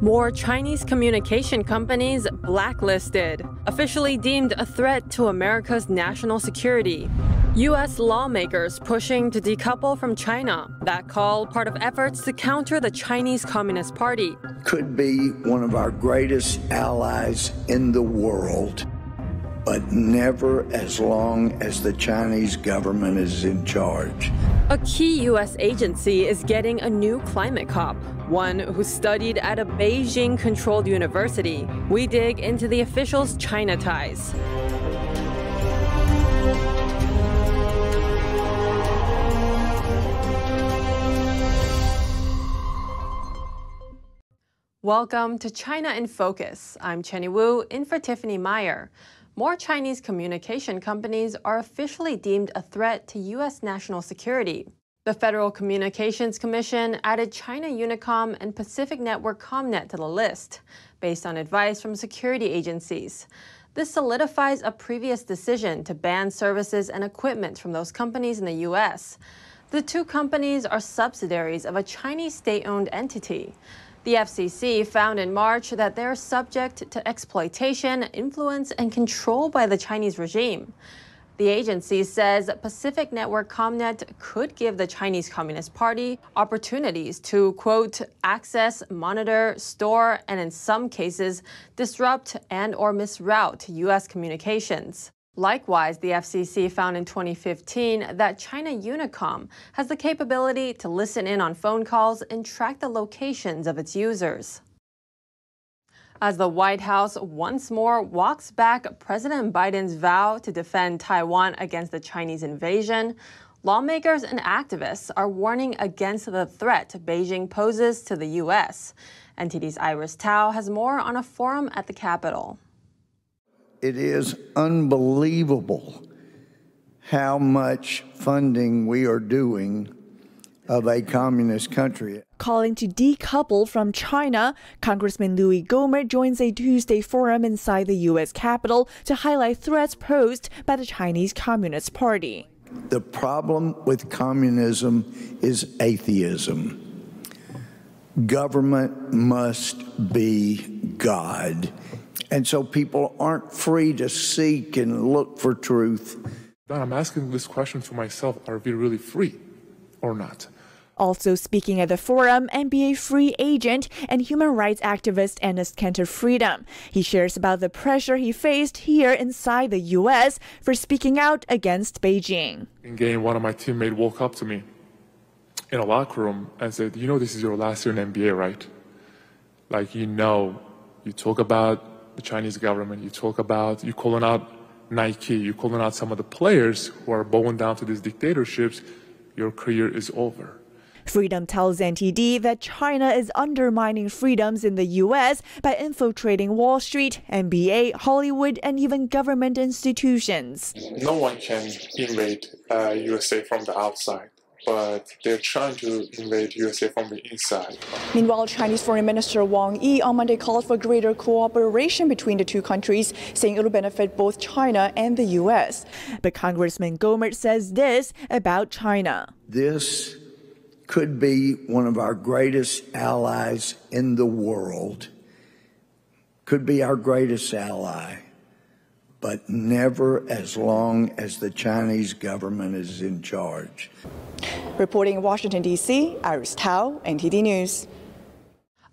More Chinese communication companies blacklisted, officially deemed a threat to America's national security. U.S. lawmakers pushing to decouple from China. That call, part of efforts to counter the Chinese Communist Party. Could be one of our greatest allies in the world, but never as long as the Chinese government is in charge. A key U.S. agency is getting a new climate cop, one who studied at a Beijing controlled university. We dig into the officials' China ties. Welcome to China in Focus. I'm Chenny Wu, in for Tiffany Meyer. More Chinese communication companies are officially deemed a threat to U.S. national security. The Federal Communications Commission added China Unicom and Pacific Network ComNet to the list, based on advice from security agencies. This solidifies a previous decision to ban services and equipment from those companies in the U.S. The two companies are subsidiaries of a Chinese state owned entity. The FCC found in March that they're subject to exploitation, influence, and control by the Chinese regime. The agency says Pacific Network ComNet could give the Chinese Communist Party opportunities to, quote, access, monitor, store, and in some cases, disrupt and or misroute U.S. communications. Likewise, the FCC found in 2015 that China Unicom has the capability to listen in on phone calls and track the locations of its users. As the White House once more walks back President Biden's vow to defend Taiwan against the Chinese invasion, lawmakers and activists are warning against the threat Beijing poses to the U.S. NTD's Iris Tao has more on a forum at the Capitol. It is unbelievable how much funding we are doing of a communist country. Calling to decouple from China, Congressman Louie Gohmert joins a Tuesday forum inside the U.S. Capitol to highlight threats posed by the Chinese Communist Party. The problem with communism is atheism. Government must be God. And so people aren't free to seek and look for truth. I'm asking this question to myself are we really free or not? Also speaking at the forum, NBA free agent and human rights activist Enes Kanter Freedom. He shares about the pressure he faced here inside the U.S. for speaking out against Beijing. In game, one of my teammates woke up to me in a locker room and said, You know, this is your last year in NBA, right? Like, you know, you talk about the Chinese government, you talk about, you calling out Nike, you're calling out some of the players who are bowing down to these dictatorships, your career is over. Freedom tells NTD that China is undermining freedoms in the U.S. by infiltrating Wall Street, NBA, Hollywood, and even government institutions. No one can invade uh, USA from the outside but they're trying to invade USA from the inside. Meanwhile, Chinese Foreign Minister Wang Yi on Monday called for greater cooperation between the two countries, saying it will benefit both China and the U.S. But Congressman Gohmert says this about China. This could be one of our greatest allies in the world, could be our greatest ally, but never as long as the Chinese government is in charge. Reporting in Washington, D.C., Iris Tao, NTD News.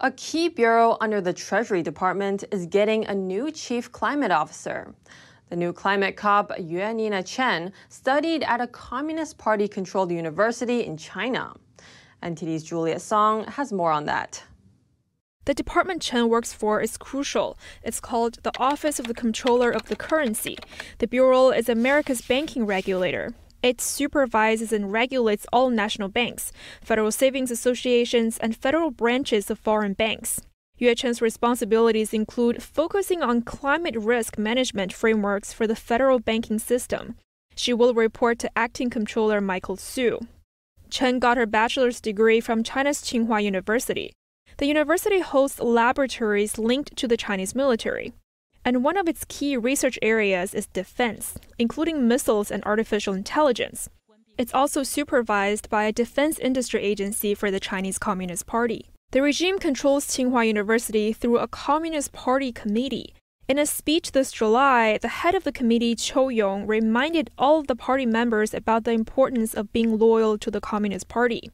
A key bureau under the Treasury Department is getting a new chief climate officer. The new climate cop, Yuan Chen, studied at a Communist Party controlled university in China. NTD's Juliet Song has more on that. The department Chen works for is crucial. It's called the Office of the Comptroller of the Currency. The bureau is America's banking regulator. It supervises and regulates all national banks, federal savings associations, and federal branches of foreign banks. Yue Chen's responsibilities include focusing on climate risk management frameworks for the federal banking system. She will report to acting controller Michael Hsu. Chen got her bachelor's degree from China's Tsinghua University. The university hosts laboratories linked to the Chinese military. And one of its key research areas is defense, including missiles and artificial intelligence. It's also supervised by a defense industry agency for the Chinese Communist Party. The regime controls Tsinghua University through a Communist Party committee. In a speech this July, the head of the committee, Qiu Yong, reminded all of the party members about the importance of being loyal to the Communist Party.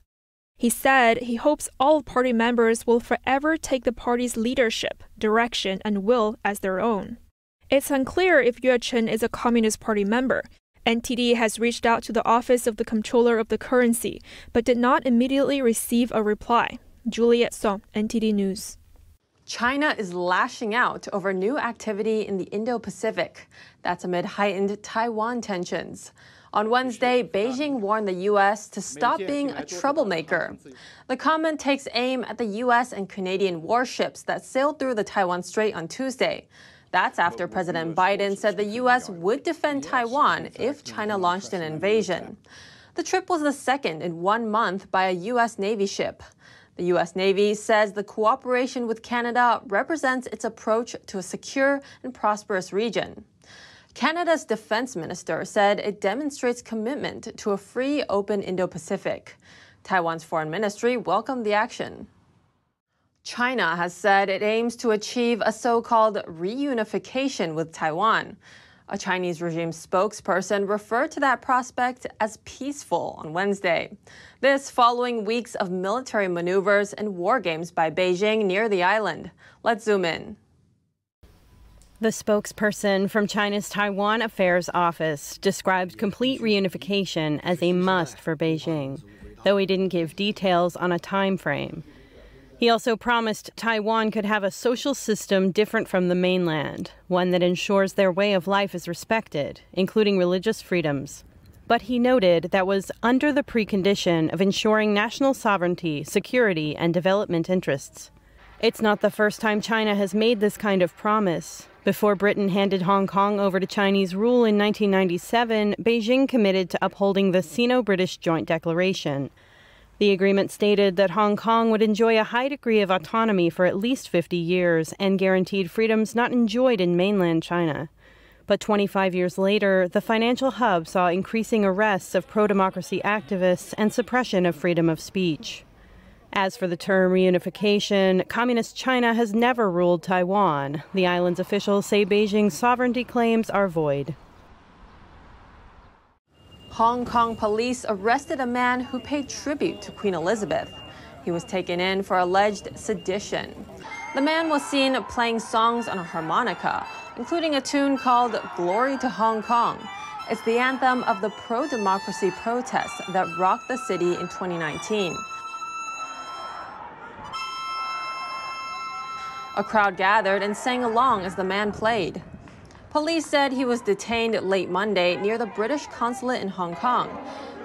He said he hopes all party members will forever take the party's leadership, direction, and will as their own. It's unclear if Yue Chen is a Communist Party member. NTD has reached out to the Office of the Comptroller of the Currency, but did not immediately receive a reply. Juliet Song, NTD News. China is lashing out over new activity in the Indo Pacific. That's amid heightened Taiwan tensions. On Wednesday, Beijing warned the U.S. to stop being a troublemaker. The comment takes aim at the U.S. and Canadian warships that sailed through the Taiwan Strait on Tuesday. That's after President Biden said the U.S. would defend Taiwan if China launched an invasion. The trip was the second in one month by a U.S. Navy ship. The U.S. Navy says the cooperation with Canada represents its approach to a secure and prosperous region. Canada's defense minister said it demonstrates commitment to a free, open Indo Pacific. Taiwan's foreign ministry welcomed the action. China has said it aims to achieve a so called reunification with Taiwan. A Chinese regime spokesperson referred to that prospect as peaceful on Wednesday. This following weeks of military maneuvers and war games by Beijing near the island. Let's zoom in. The spokesperson from China's Taiwan Affairs Office described complete reunification as a must for Beijing, though he didn't give details on a time frame. He also promised Taiwan could have a social system different from the mainland, one that ensures their way of life is respected, including religious freedoms. But he noted that was under the precondition of ensuring national sovereignty, security, and development interests. It's not the first time China has made this kind of promise. Before Britain handed Hong Kong over to Chinese rule in 1997, Beijing committed to upholding the Sino British Joint Declaration. The agreement stated that Hong Kong would enjoy a high degree of autonomy for at least 50 years and guaranteed freedoms not enjoyed in mainland China. But 25 years later, the financial hub saw increasing arrests of pro democracy activists and suppression of freedom of speech. As for the term reunification, Communist China has never ruled Taiwan. The island's officials say Beijing's sovereignty claims are void. Hong Kong police arrested a man who paid tribute to Queen Elizabeth. He was taken in for alleged sedition. The man was seen playing songs on a harmonica, including a tune called Glory to Hong Kong. It's the anthem of the pro democracy protests that rocked the city in 2019. A crowd gathered and sang along as the man played. Police said he was detained late Monday near the British consulate in Hong Kong.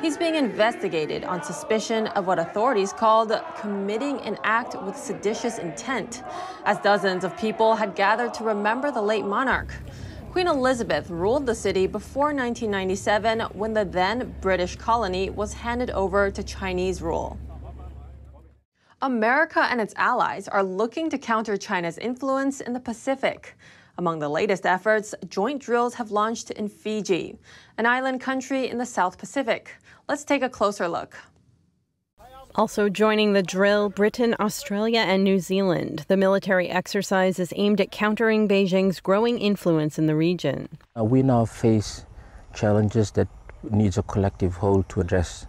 He's being investigated on suspicion of what authorities called committing an act with seditious intent, as dozens of people had gathered to remember the late monarch. Queen Elizabeth ruled the city before 1997 when the then British colony was handed over to Chinese rule. America and its allies are looking to counter China's influence in the Pacific. Among the latest efforts, joint drills have launched in Fiji, an island country in the South Pacific. Let's take a closer look. Also joining the drill, Britain, Australia, and New Zealand. The military exercise is aimed at countering Beijing's growing influence in the region. Uh, we now face challenges that needs a collective whole to address,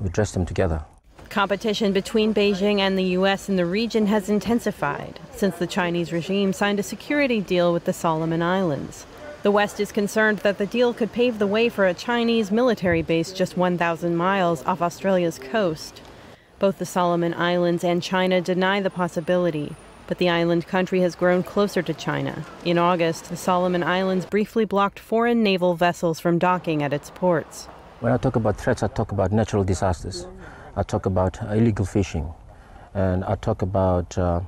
We address them together. Competition between Beijing and the U.S. in the region has intensified since the Chinese regime signed a security deal with the Solomon Islands. The West is concerned that the deal could pave the way for a Chinese military base just 1,000 miles off Australia's coast. Both the Solomon Islands and China deny the possibility, but the island country has grown closer to China. In August, the Solomon Islands briefly blocked foreign naval vessels from docking at its ports. When I talk about threats, I talk about natural disasters. I talk about illegal fishing, and I talk about uh,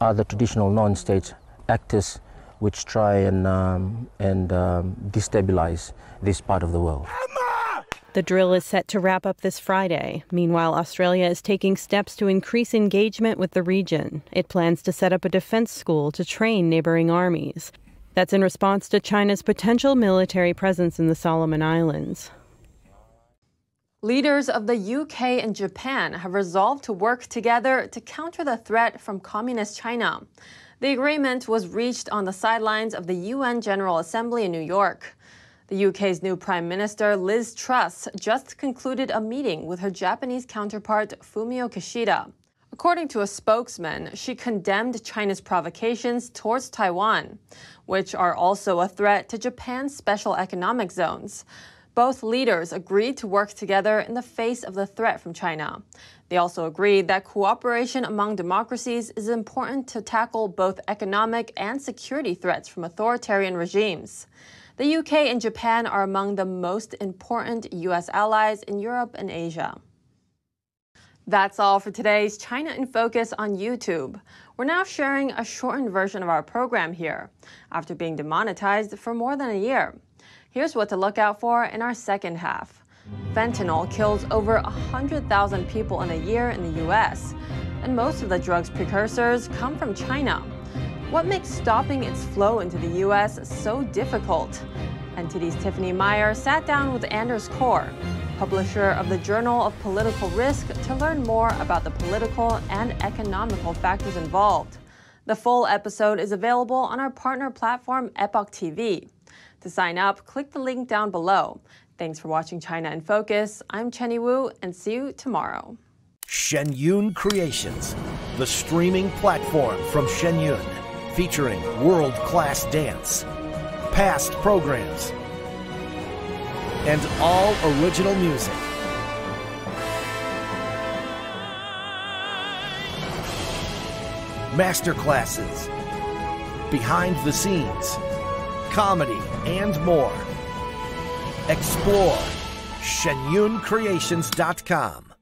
other traditional non-state actors which try and, um, and um, destabilize this part of the world. The drill is set to wrap up this Friday. Meanwhile, Australia is taking steps to increase engagement with the region. It plans to set up a defense school to train neighboring armies. That's in response to China's potential military presence in the Solomon Islands. Leaders of the UK and Japan have resolved to work together to counter the threat from Communist China. The agreement was reached on the sidelines of the UN General Assembly in New York. The UK's new Prime Minister, Liz Truss, just concluded a meeting with her Japanese counterpart, Fumio Kishida. According to a spokesman, she condemned China's provocations towards Taiwan, which are also a threat to Japan's special economic zones. Both leaders agreed to work together in the face of the threat from China. They also agreed that cooperation among democracies is important to tackle both economic and security threats from authoritarian regimes. The UK and Japan are among the most important U.S. allies in Europe and Asia. That's all for today's China in Focus on YouTube. We're now sharing a shortened version of our program here, after being demonetized for more than a year. Here's what to look out for in our second half. Fentanyl kills over 100,000 people in a year in the US, and most of the drug's precursors come from China. What makes stopping its flow into the US so difficult? NTD's Tiffany Meyer sat down with Anders Corr, publisher of the Journal of Political Risk, to learn more about the political and economical factors involved. The full episode is available on our partner platform Epoch TV. To sign up, click the link down below. Thanks for watching China in Focus. I'm Chenny Wu, and see you tomorrow. Shen Yun Creations, the streaming platform from Shen Yun, featuring world class dance, past programs, and all original music. Masterclasses, behind the scenes comedy, and more. Explore ShenyunCreations.com.